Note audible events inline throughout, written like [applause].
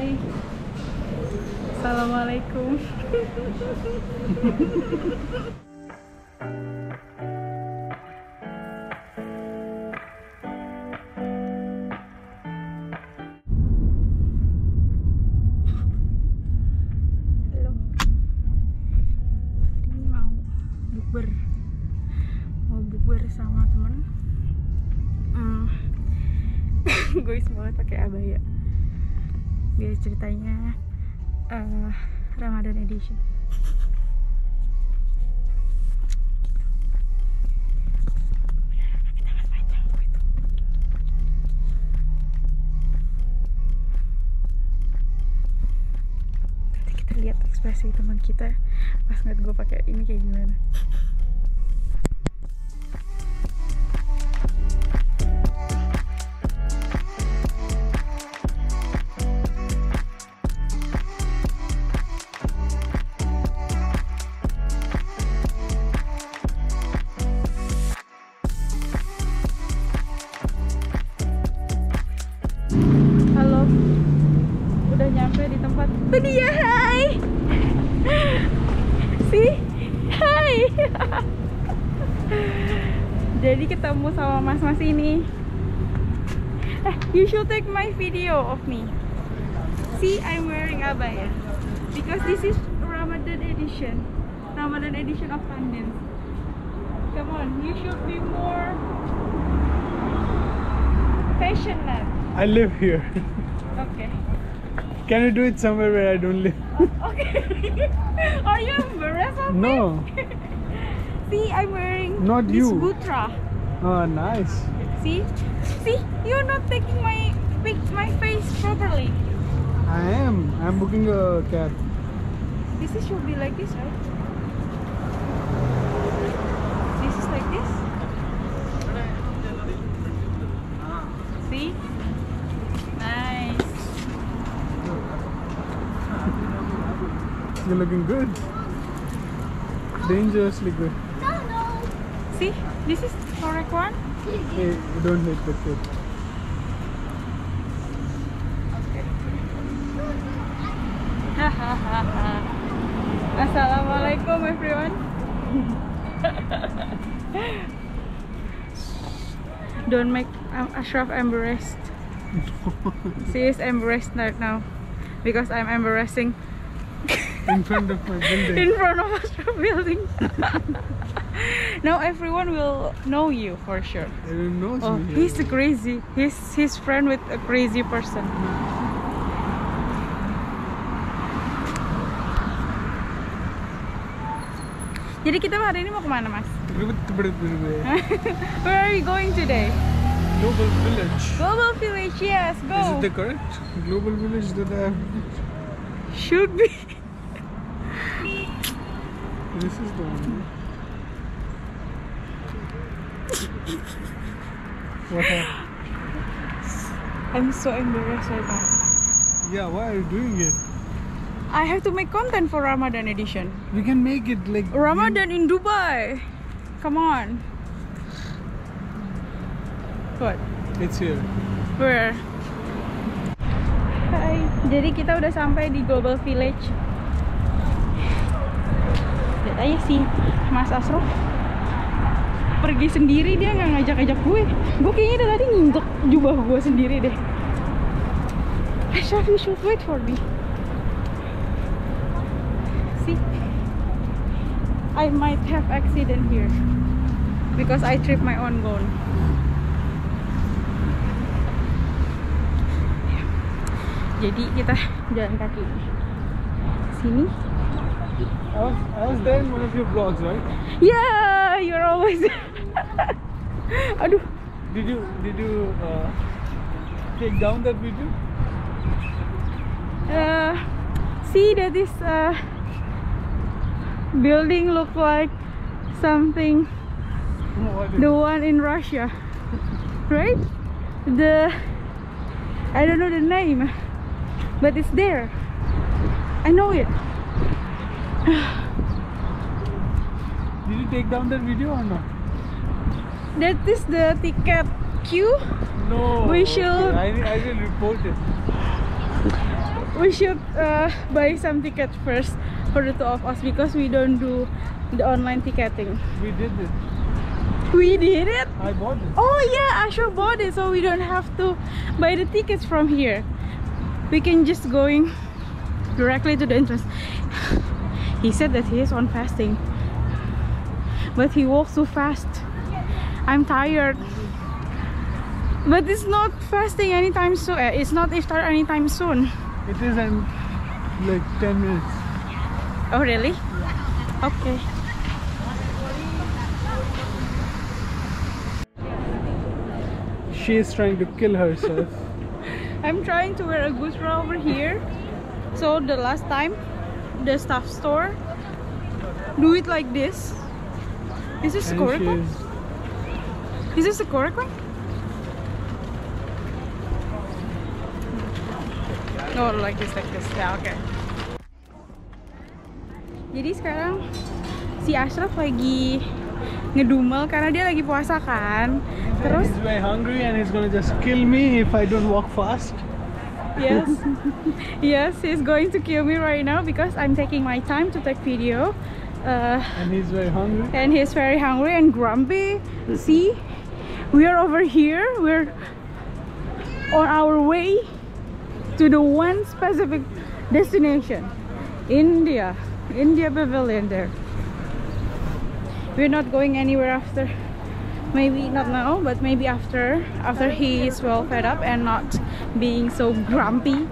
Hai. Assalamualaikum. [laughs] biar ceritanya eh, Ramadan edition. Kita lihat ekspresi teman kita pas ngeliat gue pakai ini kayak gimana should take my video of me. See, I'm wearing abaya. Because this is Ramadan edition. Ramadan edition of London. Come on, you should be more passionate. I live here. Okay. Can you do it somewhere where I don't live? [laughs] Okay. Are you embarrassed of? No. [laughs] See, I'm wearing Not this you. Butra. Oh, ah, nice. See? See? You're not taking my pic my face properly. I am. I'm booking a cab. This is should be like this, right? This is like this. See? Nice. You're looking good. Dangerously good. See? This is correct one. Hey, don't hit the kid. Assalamualaikum everyone. Don't make um, Ashraf embarrassed. She is embarrassed right now because I'm embarrassing In front of my building. in front of Ashraf building. [laughs] [laughs] now everyone will know you for sure. Everyone knows Oh, me. he's crazy. He's his friend with a crazy person. Jadi kita hari ini mau kemana mas? [laughs] Where are you going today? Global village. Global Village, yes, go. Is it the correct global village that I have? Should be. This is the one. [laughs] I'm so embarrassed right now. Yeah, why are you doing it? I have to make content for Ramadan edition. We can make it like Ramadan in Dubai. Come on. What? It's here. Where? Hai, jadi kita udah sampai di Global Village. Lihat aja sih, Mas Asrul pergi sendiri dia nggak ngajak-ngajak gue. Gue kayaknya dari tadi nginjek jubah gue sendiri deh. Ashraf, you should wait for me. See, I might have accident here because I trip my own gown. Jadi kita jalan kaki sini. I was, I was there in one of your vlogs, right? Yeah, you're always. [laughs] Aduh, Did you did you uh, take down that video? uh, see that this uh, building look like something [laughs] the one in Russia, [laughs] right? The I don't know the name, but it's there. I know it. [sighs] Did you take down that video or not? That is the ticket queue. No. We should- I, I will report it. we should uh, buy some tickets first for the two of us because we don't do the online ticketing. We did it. We did it. I bought it. Oh yeah, Asha bought it, so we don't have to buy the tickets from here. We can just going directly to the entrance. [sighs] He said that he is on fasting, but he walks so fast. I'm tired. But it's not fasting anytime soon. eh, It's not iftar anytime soon. It is in like 10 minutes. Oh really? Okay. She is trying to kill herself. [laughs] I'm trying to wear a gusra over here. So the last time, the staff store do it like this. Is this correct? Is Is this the correct one? Oh, like this, like this. Yeah, okay. Jadi sekarang si Ashraf lagi ngedumel karena dia lagi puasa kan. Terus he's very hungry and he's gonna just kill me if I don't walk fast. yes [laughs] yes he's going to kill me right now because i'm taking my time to take video uh, And he's very hungry. and he's very hungry and grumpy see we are over here. We're on our way to the one specific destination india. India pavilion there. We're not going anywhere after. Maybe not now but maybe after after he is well fed up and not being so grumpy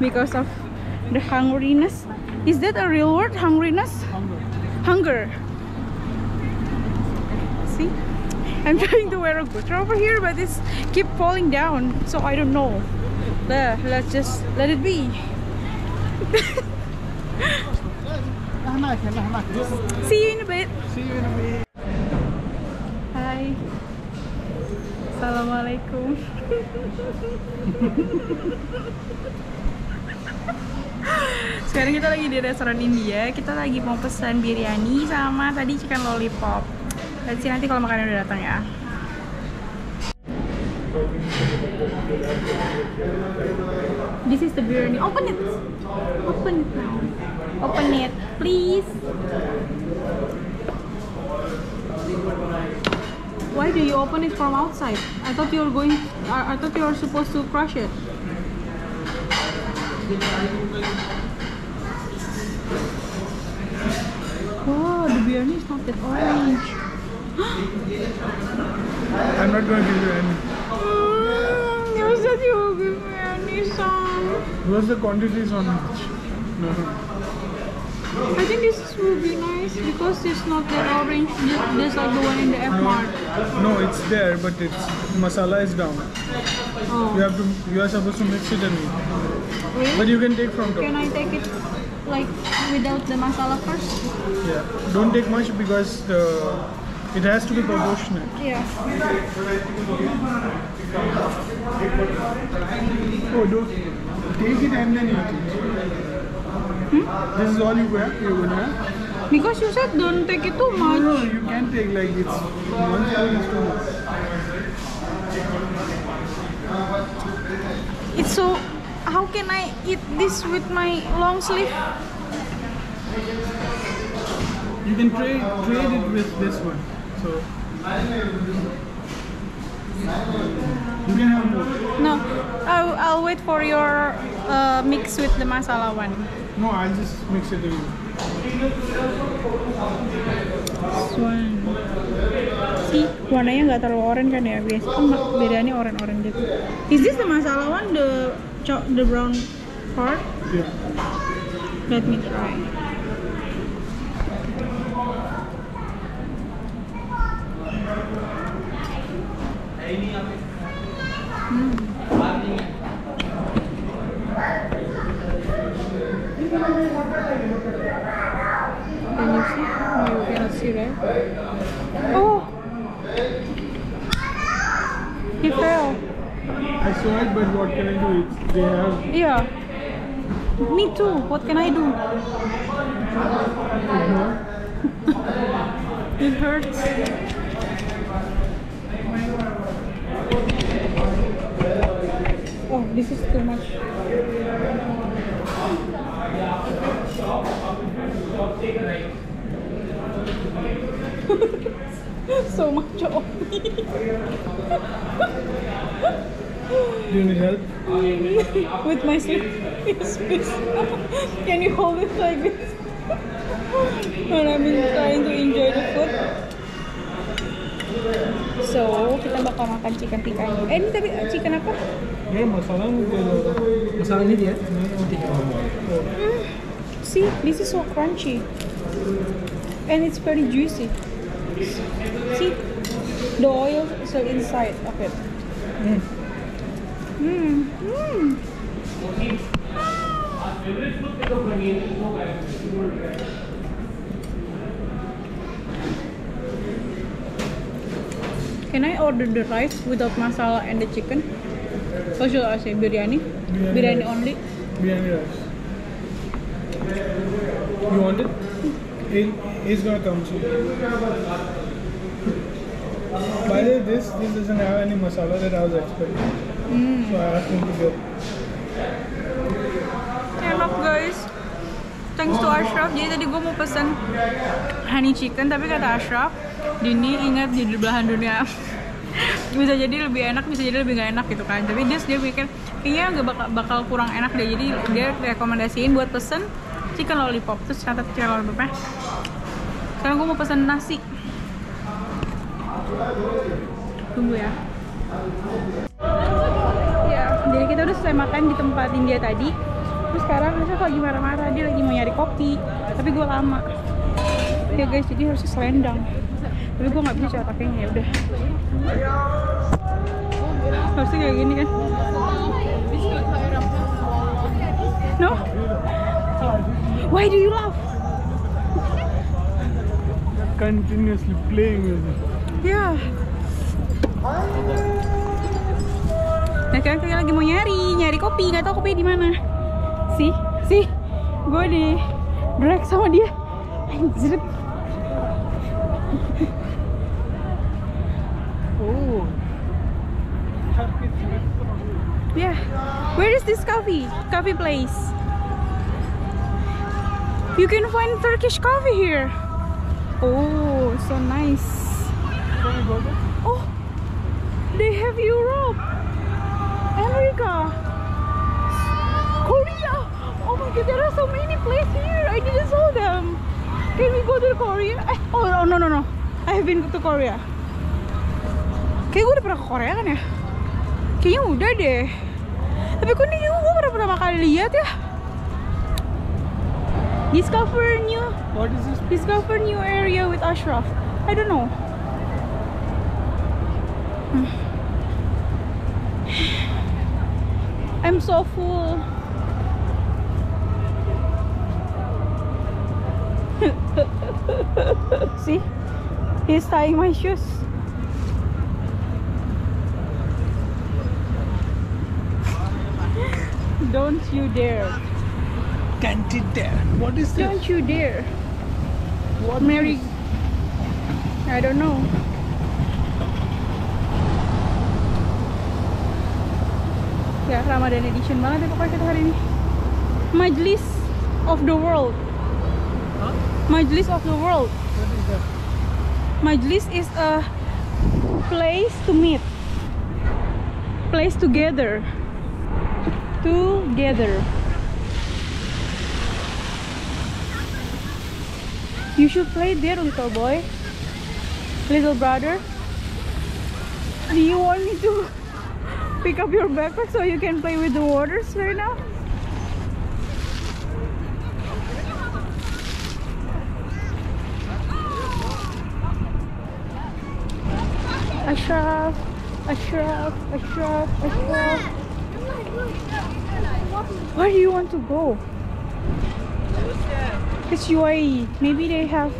because of the hungriness. Is that a real word? Hungriness? Hunger. hunger see i'm [laughs] trying to wear a guitar over here but it's keep falling down so i don't know. There let's just let it be. [laughs] See you in a bit. See you in a bit. Hai Assalamualaikum. [laughs] Sekarang kita lagi di restoran India. Kita lagi mau pesan biryani sama tadi chicken lollipop Let's see nanti kalau makannya udah datang ya This is the biryani Open it Open it now Open it please Why do you open it from outside? I thought you were going. I, I thought you were supposed to crush it. Wow, the biryani is not that orange. I'm not going to give you any. Mm, you said you would give me any some. What's the quantities on each? No. I think this will be nice because it's not that orange, just like the one in the F Mart. No, it's there, but it's masala is down. Oh. You have to. You are supposed to mix it and eat. Really? But you can take from Can. I take it like without the masala first? Yeah. Don't take much because the it has to be proportionate. Yeah. Oh, don't take it and then eat it. Hmm? This is all you have. You're have. Because you said don't take it too No, much. no, you can take like it's one spoon is too much. It's so. How can I eat this with my long sleeve? You can trade trade it with this one. You. No, I'll, I'll wait for your uh, mix with the masala one. No, I'll just mix it in. This one. See, warnanya nggak terlalu orange kan ya? Biasa kan biryani orange-orange gitu. Is this the masala one, the the brown part? Yeah. Let me try. What can I do? Mm-hmm. [laughs] It hurts. Oh, this is too much. [laughs] so much of me. [laughs] Do you need help? [laughs] with my space. [laughs] Can you hold it like this? [laughs] when I've been trying to enjoy the food. So, kita bakal makan chicken tikka ini. Eh, ini tapi eh, chicken apa? Yeah, masala masala ini dia. See, this is so crunchy. And it's very juicy. See, the oil is still inside of it. Mm. Mmm. Can I order the rice without masala and the chicken? Or should I say biryani? Biryani Biryani rice. only? Biryani rice. You want it? He, he's gonna come soon. By the way, this this doesn't have any masala that I was expecting. Get. Enak guys. Thanks to Ashraf. Jadi tadi gue mau pesen honey chicken, tapi kata Ashraf, Dini ingat di belahan dunia [laughs] bisa jadi lebih enak, bisa jadi lebih gak enak gitu kan. Tapi dia dia pikir kayaknya gak bakal, bakal kurang enak deh. Jadi dia rekomendasiin buat pesen chicken lollipop. Terus catat chicken lollipopnya. Sekarang gue mau pesen nasi. Tunggu ya. Jadi kita udah selesai makan di tempat India tadi. Terus sekarang Ashraf lagi marah-marah, dia lagi mau nyari kopi. Tapi gue lama. Ya guys, jadi harusnya selendang. Tapi gue nggak bisa cara pakainya ya udah. Harusnya kayak gini kan? No? Why do you laugh? Continuously playing with it. Ya. Sekarang kita lagi mau nyari, nyari kopi, nggak tahu kopi di mana. Sih, sih, gue di drag sama dia. Anjir. Oh. Yeah. Where is this coffee? Coffee place. You can find Turkish coffee here. Oh, so nice. Oh, they have Europe, America, Korea. Oh my god, there are so many places here. I didn't saw them. Can we go to Korea? Eh, oh no no no no. I have been to Korea. Kayak gue udah pernah ke Korea kan ya? Kayaknya udah deh. Tapi kok ini gue pernah pertama kali lihat ya? Discover new, What is this? discover new area with Ashraf. I don't know. I'm so full. [laughs] See? He's tying my shoes. [laughs] Don't you dare. Can't you dare? What is this? Don't you dare. What Mary. I don't know. Ya, Ramadan edition banget ya pokoknya kita hari ini. Majlis of the world. Huh? Majlis of the world. Majlis is a place to meet. Place together. Together. You should play there, little boy. Little brother. Do you want me to pick up your backpack so you can play with the waters right now? Ashraf, Ashraf, Ashraf, Ashraf. Where do you want to go? It's UAE. Maybe they have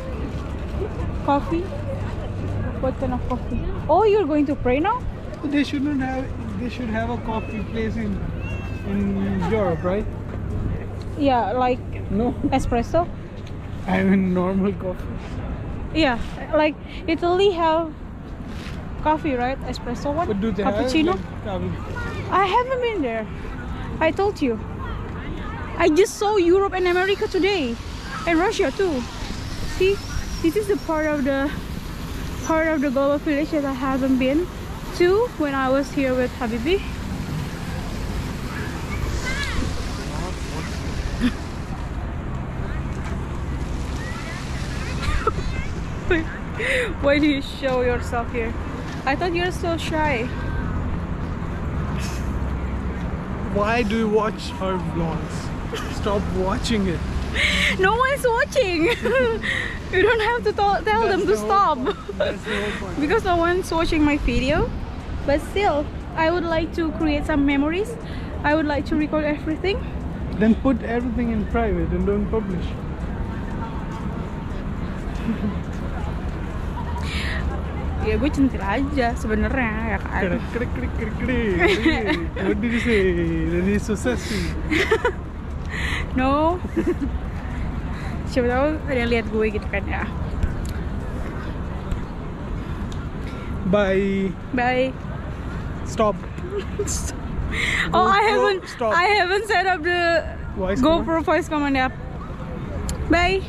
coffee. What kind of coffee? Oh, you're going to pray now? They shouldn't have. They should have a coffee place in in Europe, right? Yeah, like No, espresso. I mean normal coffee. Yeah, like Italy have coffee, right? Espresso one, But do they cappuccino. have? I haven't been there. I told you. I just saw Europe and America today, and Russia too. See, this is the part of the part of the global village that I haven't been Two when I was here with Habibi. [laughs] Why do you show yourself here? I thought you're so shy. Why do you watch her vlogs? Stop watching it. No one's watching. [laughs] you don't have to tell That's them to the stop. [laughs] because no one's watching my video. But still, I would like to create some memories. I would like to record everything. Then put everything in private and don't publish. [laughs] Ya gue centil aja sebenarnya ya kan. Krik, krik, krik, krik, krik. What did you say? He's so sassy. [laughs] No. [laughs] Siapa tahu ada yang lihat gue gitu kan ya. Bye. Bye. Stop. oh, I haven't stop. I haven't set up the Voice GoPro voice command app. Bye.